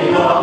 Lord.